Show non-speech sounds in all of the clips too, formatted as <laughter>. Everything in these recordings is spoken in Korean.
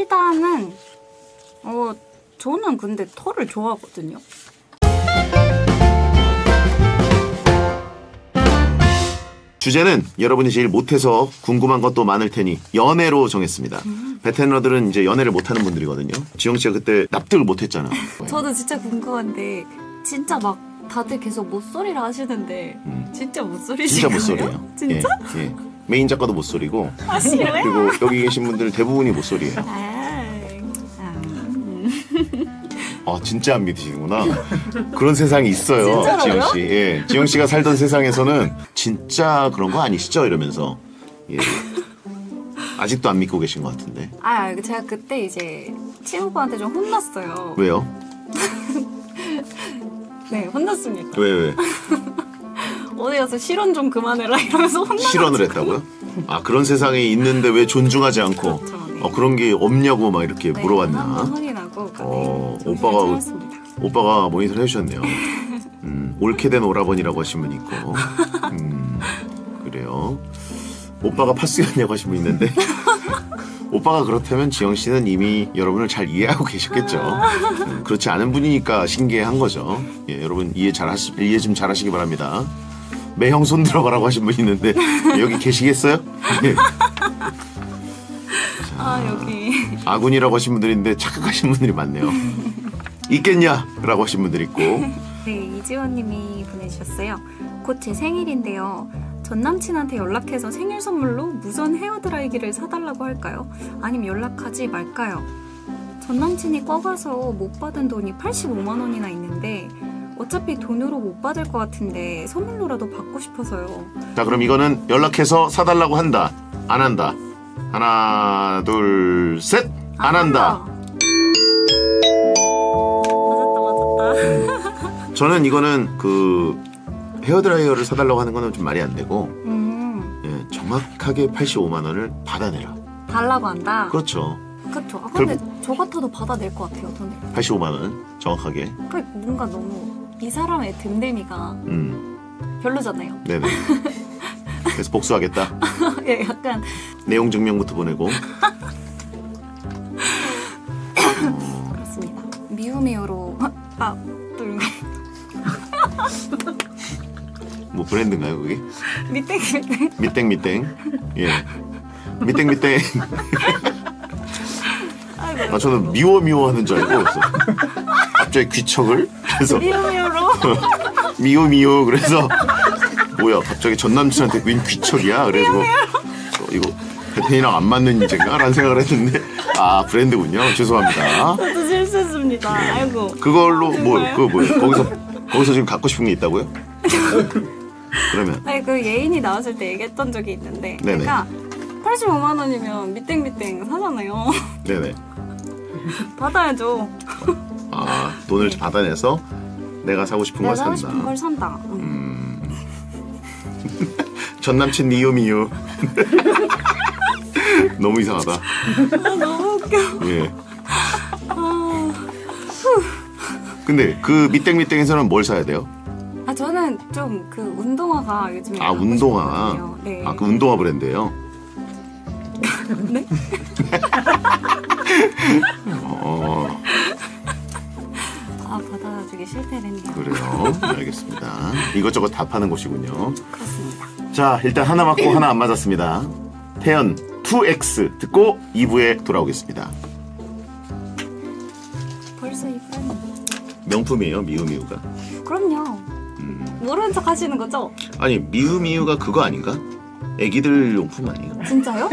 일단은 어 저는 근데 털을 좋아하거든요. 주제는 여러분이 제일 못해서 궁금한 것도 많을 테니 연애로 정했습니다. 베테너들은 이제 연애를 못하는 분들이거든요. 지영 씨가 그때 납득을 못했잖아. <laughs> 저도 진짜 궁금한데 진짜 막 다들 계속 못소리를 하시는데 음. 진짜 못소리신가요? 진짜 못소리예요. 진짜? 예, 예. 메인 작가도 못소리고 아? 그리고 여기 계신 분들 대부분이 못소리예요. 아, 아, 음. 아 진짜 안 믿으시는구나. 그런 세상이 있어요? 지영 씨. 예, 지영 씨가 살던 세상에서는 진짜 그런 거 아니시죠? 이러면서 예. 아직도 안 믿고 계신 것 같은데 아 제가 그때 이제 친오빠한테 좀 혼났어요. 왜요? <laughs> 네 혼났습니다. 왜 왜? 어디 가서 실언 좀 그만해라 이러면서 혼나. 실언을 했다고요? 아 그런 세상에 있는데 왜 존중하지 않고 그렇죠, 네. 어, 그런 게 없냐고 막 이렇게 네, 물어봤나? 확인하고 어, 네, 오빠가. 오빠가 모니터를 해주셨네요. 음, 옳게 된 오라버니라고 하신 분 있고, 음, 그래요. 오빠가 파스였냐고 하신 분 있는데, <laughs> 오빠가 그렇다면 지영 씨는 이미 여러분을 잘 이해하고 계셨겠죠. 음, 그렇지 않은 분이니까 신기한 거죠. 예, 여러분 이해 잘 하시, 이해 좀 잘 하시기 바랍니다. 매형 손 들어가라고 하신 분 있는데, 여기 계시겠어요? <laughs> 예. 아 여기 아군이라고 하신 분들인데 착각하신 분들이 많네요. 있겠냐? 라고 하신 분들 있고, 네 이지원님이 보내주셨어요. 곧 제 생일인데요. 전 남친한테 연락해서 생일 선물로 무선 헤어 드라이기를 사달라고 할까요? 아니면 연락하지 말까요? 전 남친이 꿔가서 못 받은 돈이 85만 원이나 있는데 어차피 돈으로 못 받을 것 같은데 선물로라도 받고 싶어서요. 자, 그럼 이거는 연락해서 사달라고 한다. 안 한다. 하나, 둘, 셋! 안 한다. 맞았다 맞았다. 저는 이거는 그 헤어드라이어를 사달라고 하는 거는 좀 말이 안 되고, 음 예, 정확하게 85만 원을 받아내라. 달라고 한다. 그렇죠. 그쵸. 아, 근데 저 같아도 받아낼 것 같아요 돈을. 85만 원 정확하게. 그 뭔가 너무 이 사람의 됨됨이가 음, 별로잖아요. 네네. 그래서 복수하겠다. <laughs> 예, 약간 내용 증명부터 보내고. 그렇습니다. 미우미우로 아, 또뭐 브랜드인가요, 그게? 밑에 밑에 밑땡 밑땡. 예. 밑땡 밑땡. 아, 저는 미워 미워 하는 줄 알고 그래서 갑자기 귀척을 그래서 미우미우로 미워 미워 그래서 뭐야 갑자기 전 남친한테 웬 귀척이야 그래가지고 어, 이거 베텐이랑 안 맞는 인재인가 라는 생각을 했는데 아 브랜드군요 죄송합니다 저도 실수했습니다. 아이고 그걸로 뭐? 그거 뭐예요 거기서 거기서 지금 갖고 싶은 게 있다고요? 그러면 아니 그 예인이 나왔을 때 얘기했던 적이 있는데 네네. 제가 85만 원이면 밑땡밑땡 사잖아요. 네네 받아야죠. 아 돈을 받아내서 내가 사고 싶은 걸 내가 하고 산다 싶은 걸 산다. 응. 음. <laughs> 전 남친 미유 미유 <laughs> 너무 이상하다 아, 너무 웃겨. 예 아, 근데 그 밑땡밑땡에서는 뭘 사야 돼요? 아 저는 좀 그 운동화가 요즘에 아 하고 운동화 싶거든요. 네. 아 그 운동화 브랜드예요? <laughs> 네? 어아 받아주기 실패했네요. 그래요 알겠습니다 이것저것 다 파는 곳이군요 그렇습니다. 자 일단 하나 맞고 하나 안 맞았습니다 태연 2X 듣고 2부에 돌아오겠습니다 벌써 이분 명품이에요 미우미우가 그럼요. 음. 모르는 척 하시는 거죠? 아니 미우미우가 그거 아닌가? 애기들 용품 아니에요? 진짜요?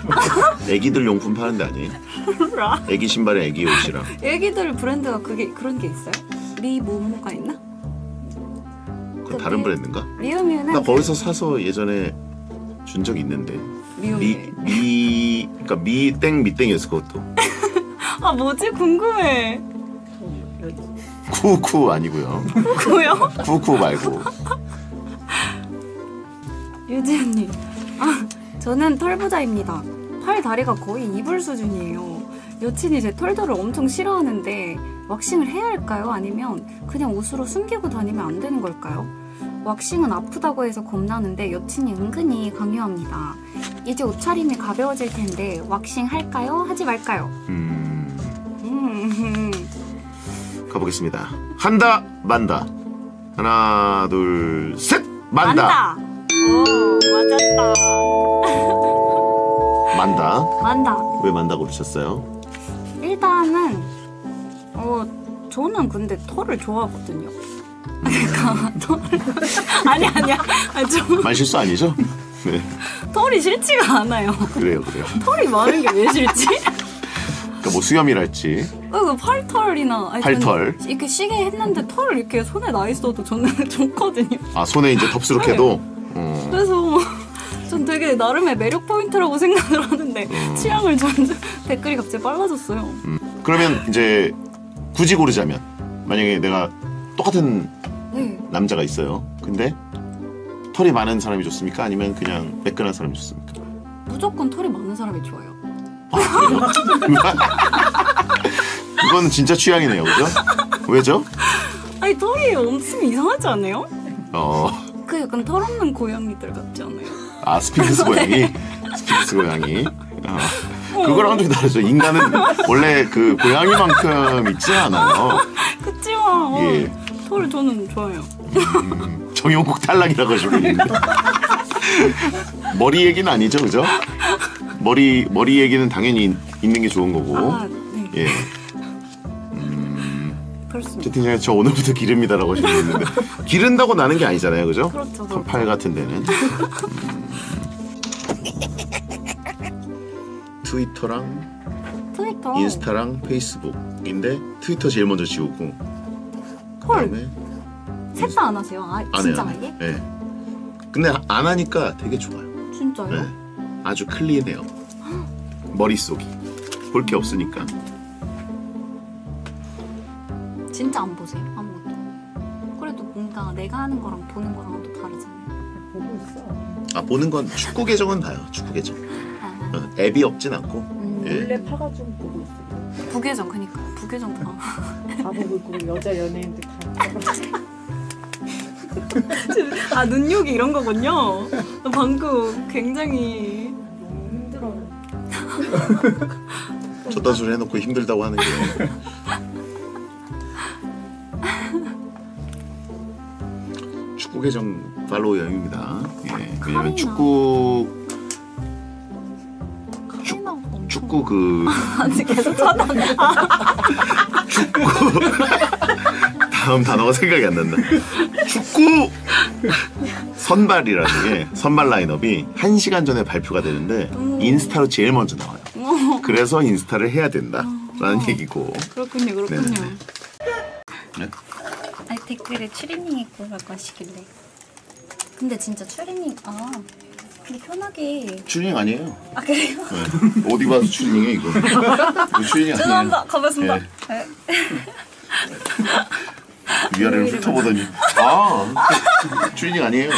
<laughs> 애기들 용품 파는 데 아니에요? 몰라. 애기 신발에 애기 옷이랑 애기들 브랜드가 그게 그런 게 있어요? 미 모모가 있나? 그건 다른 브랜드인가? 미우미우는 나 거기서 사서 예전에 준 적이 있는데 미우미우. 미, 미, 그니까 미땡 미땡이었어 그것도 <laughs> 아 뭐지 궁금해. 쿠쿠 아니고요 뭐요? 쿠쿠 말고 유지은님. 아 <laughs> 저는 털부자입니다. 팔 다리가 거의 이불 수준이에요. 여친이 제 털들을 엄청 싫어하는데 왁싱을 해야 할까요? 아니면 그냥 옷으로 숨기고 다니면 안 되는 걸까요? 왁싱은 아프다고 해서 겁나는데 여친이 은근히 강요합니다. 이제 옷차림이 가벼워질 텐데 왁싱 할까요? 하지 말까요? 음, 음, <laughs> 가보겠습니다. 한다 만다. 하나 둘 셋. 만다. 오, 맞았다. 만다. 만다. 왜 만다 고르셨어요? 일단은 어 저는 근데 털을 좋아하거든요. 그러니까 <laughs> 털 <laughs> 아니 아니야. 아니, 저말 실수 아니죠? 네, 털이 싫지가 않아요. 그래요, 그래요. 털이 많은 게 왜 싫지? 그러니까 뭐 수염이랄지. 어, 그 팔털이나 아니, 팔털. 이렇게 시계 했는데 털 이렇게 손에 나 있어도 저는 <laughs> 좋거든요. 아 손에 이제 덥수룩해도. 되게 나름의 매력 포인트라고 생각을 하는데 음. 취향을 점점 댓글이 갑자기 빨라졌어요. 음. 그러면 이제 굳이 고르자면 만약에 내가 똑같은 네. 남자가 있어요. 근데 털이 많은 사람이 좋습니까? 아니면 그냥 매끈한 사람이 좋습니까? 무조건 털이 많은 사람이 좋아요. 그거는 <laughs> 진짜 취향이네요, 그죠? 왜죠? 아니 털이 없으면 이상하지 않아요? 어, 그 약간 털 없는 고양이들 같지 않아요? 아 스핑크스 고양이, 스핑크스 고양이. 어, 그거랑 좀 다르죠. 인간은 원래 그 고양이만큼 있지 않아요. 그치만 어, 예. 털 저는 좋아요. 음, 정용국 탈락이라고 있는데 <laughs> 머리 얘기는 아니죠, 그죠? 머리 머리 얘기는 당연히 있는 게 좋은 거고. 아, 네. 예. 그렇습니다. 채팅창에 저 오늘부터 기릅니다라고 하시고 있는데 기른다고 나는 게 아니잖아요, 그죠? 그렇죠. 그렇죠. 팔 같은 데는. 음. <laughs> 트위터랑 트위터 인스타랑 페이스북인데 트위터 제일 먼저 지우고 헐 그다음에 셋다 안 하세요? 아 안 진짜 해요. 아예? 네. 근데 안 하니까 되게 좋아요. 진짜요? 네. 아주 클린해요. 머릿속이 볼 게 없으니까. 진짜 안 보세요 아무것도. 그래도 뭔가 내가 하는 거랑 보는 거랑 또 다르잖아요. 보고 있어. 아 보는 건 축구 계정은 봐요. 축구 계정. 아, 어, 앱이 없진 않고. 음, 예. 원래 파가 좀 보고 있어. 부계정 그니까 부계정 봐. <laughs> 다 보고 있고 여자 연예인들 다. <laughs> 아 눈욕이 이런 거군요. 방금 굉장히 너무 힘들어요. 저딴 소리 해놓고 힘들다고 하는 게. 축구 계정 팔로우 영입니다. 예. 왜냐면. 축구 축구 그 <laughs> 아직 계속 쳐다. <laughs> <laughs> 다음 단어가 생각이 안 난다. 축구 선발이라는 게 선발 라인업이 1시간 전에 발표가 되는데 음. 인스타로 제일 먼저 나와요. 어, 그래서 인스타를 해야 된다라는 얘기고. 그렇군요, 그렇군요. 네네네. 네? 아니 댓글에 추리닝 입고 갈 하시길래. 근데 진짜 추리닝 아 근데 편하게 추리닝 아니에요. 아 그래요? 네. 어디 봐서 추리닝이에요 이거. 이거 추리닝 아니에요. 죄송합니다. 가봤습니다. 네. 네. 위아래를 훑어보더니 아 <laughs> 추리닝 아니에요.